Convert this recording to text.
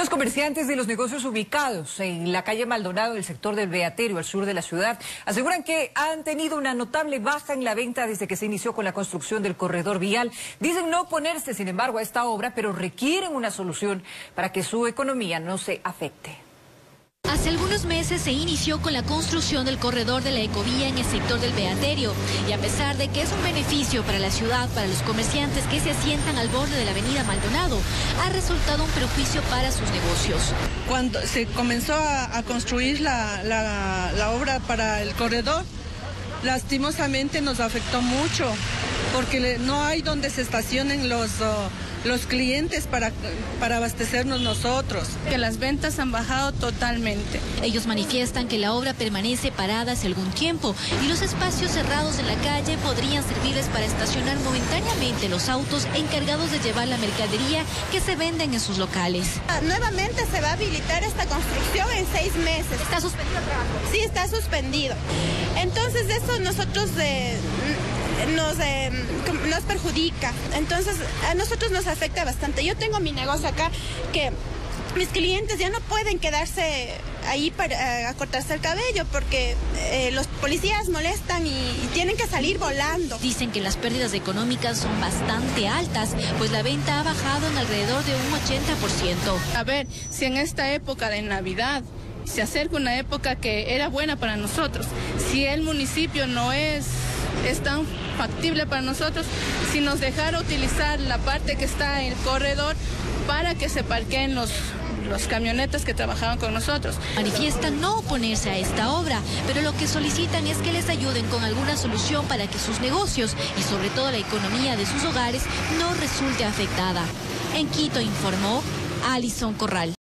Los comerciantes de los negocios ubicados en la calle Maldonado del sector del Beaterio, al sur de la ciudad, aseguran que han tenido una notable baja en la venta desde que se inició con la construcción del corredor vial. Dicen no oponerse, sin embargo, a esta obra, pero requieren una solución para que su economía no se afecte. Hace algunos meses se inició con la construcción del corredor de la ecovía en el sector del Beaterio y a pesar de que es un beneficio para la ciudad, para los comerciantes que se asientan al borde de la avenida Maldonado, ha resultado un perjuicio para sus negocios. Cuando se comenzó a, construir la, obra para el corredor, lastimosamente nos afectó mucho porque no hay donde se estacionen los, oh, los clientes para, para abastecernos nosotros. Que las ventas han bajado totalmente. Ellos manifiestan que la obra permanece parada hace algún tiempo y los espacios cerrados en la calle podrían servirles para estacionar momentáneamente los autos encargados de llevar la mercadería que se venden en sus locales. Ah, nuevamente se va a habilitar esta construcción en seis meses. ¿Está suspendido el trabajo? Sí, está suspendido. Entonces eso nosotros... Eh, nos, eh, nos perjudica. Entonces, a nosotros nos afecta bastante. Yo tengo mi negocio acá que mis clientes ya no pueden quedarse ahí para cortarse el cabello porque eh, los policías molestan y, tienen que salir volando. Dicen que las pérdidas económicas son bastante altas, pues la venta ha bajado en alrededor de un 80%. A ver, si en esta época de Navidad se acerca una época que era buena para nosotros, si el municipio no es es tan factible para nosotros si nos dejara utilizar la parte que está en el corredor para que se parqueen los, los camionetas que trabajaban con nosotros. Manifiestan no oponerse a esta obra, pero lo que solicitan es que les ayuden con alguna solución para que sus negocios y sobre todo la economía de sus hogares no resulte afectada. En Quito informó Alison Corral.